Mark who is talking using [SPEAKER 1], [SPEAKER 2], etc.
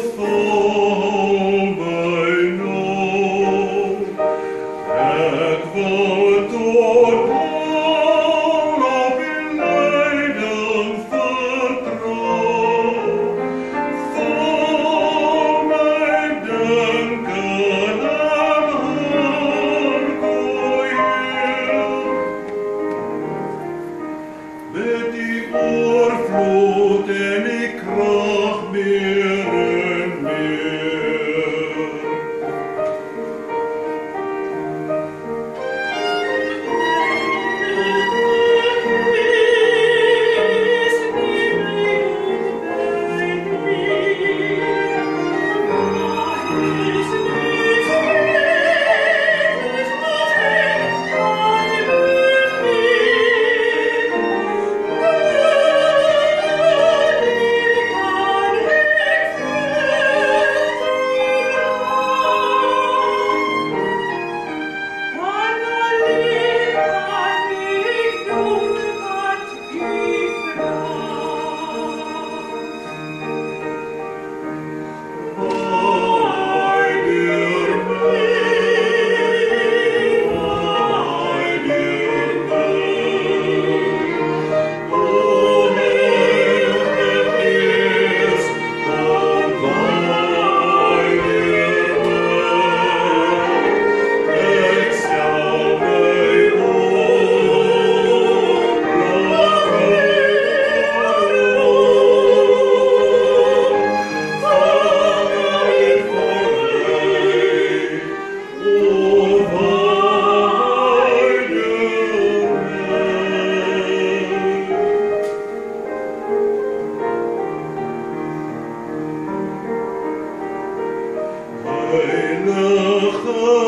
[SPEAKER 1] full. Oh,